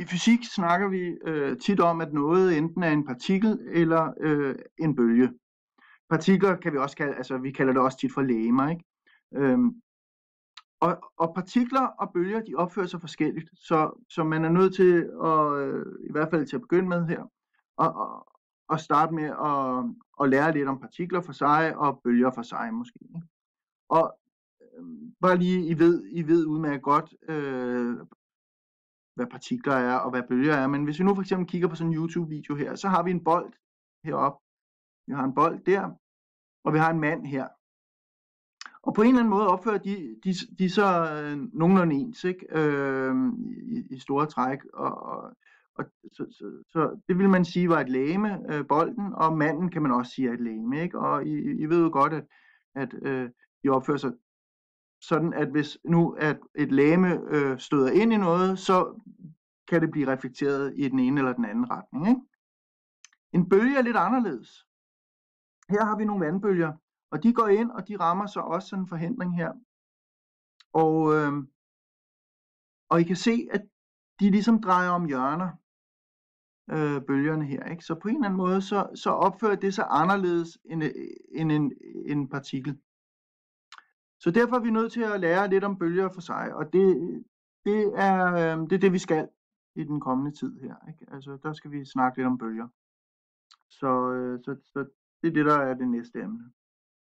I fysik snakker vi øh, tit om, at noget enten er en partikel eller øh, en bølge. Partikler kan vi også kalde, altså vi kalder det også tit for legemer, ikke? Øhm, og, og partikler og bølger, de opfører sig forskelligt, så, så man er nødt til at, øh, i hvert fald til at begynde med her, og og starte med at, at lære lidt om partikler for sig og bølger for sig måske. Ikke? Og øh, bare lige, I ved, I ved udmærket godt, øh, hvad partikler er og hvad bølger er, men hvis vi nu for eksempel kigger på sådan en YouTube-video her, så har vi en bold heroppe, vi har en bold der, og vi har en mand her. Og på en eller anden måde opfører de, de, de så øh, nogenlunde ens, ikke? Øh, i, i store træk. Og, og, og så, så, så det vil man sige var et læme, øh, bolden, og manden kan man også sige er et læme. Ikke? Og I, I ved jo godt, at, at øh, de opfører sig sådan, at hvis nu at et læme øh, støder ind i noget, så kan det blive reflekteret i den ene eller den anden retning. Ikke? En bølge er lidt anderledes. Her har vi nogle vandbølger, og de går ind, og de rammer så også sådan en forhindring her. Og, øh, og I kan se, at de ligesom drejer om hjørner, øh, bølgerne her. Ikke? Så på en eller anden måde, så, så opfører det sig anderledes end, end en, en partikel. Så derfor er vi nødt til at lære lidt om bølger for sig, og det, det, er, øh, det er det, vi skal i den kommende tid her. Ikke? Altså, der skal vi snakke lidt om bølger. Så, øh, så, så det er det, der er det næste emne.